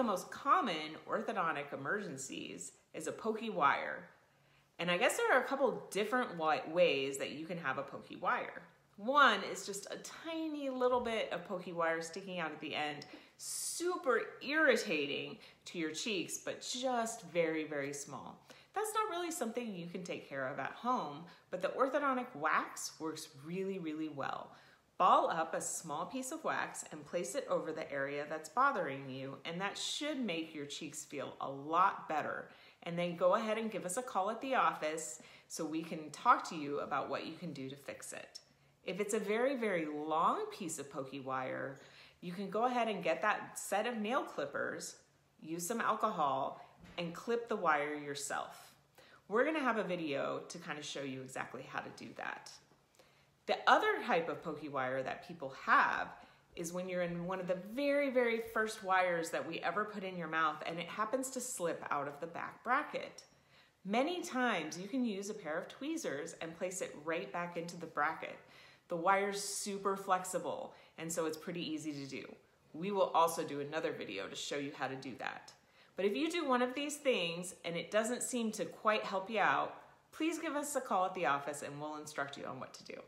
the most common orthodontic emergencies is a pokey wire. And I guess there are a couple different ways that you can have a pokey wire. One is just a tiny little bit of pokey wire sticking out at the end, super irritating to your cheeks, but just very, very small. That's not really something you can take care of at home, but the orthodontic wax works really, really well. Ball up a small piece of wax and place it over the area that's bothering you, and that should make your cheeks feel a lot better. And then go ahead and give us a call at the office so we can talk to you about what you can do to fix it. If it's a very, very long piece of pokey wire, you can go ahead and get that set of nail clippers, use some alcohol, and clip the wire yourself. We're gonna have a video to kind of show you exactly how to do that. The other type of pokey wire that people have is when you're in one of the very, very first wires that we ever put in your mouth and it happens to slip out of the back bracket. Many times you can use a pair of tweezers and place it right back into the bracket. The wire's super flexible, and so it's pretty easy to do. We will also do another video to show you how to do that. But if you do one of these things and it doesn't seem to quite help you out, please give us a call at the office and we'll instruct you on what to do.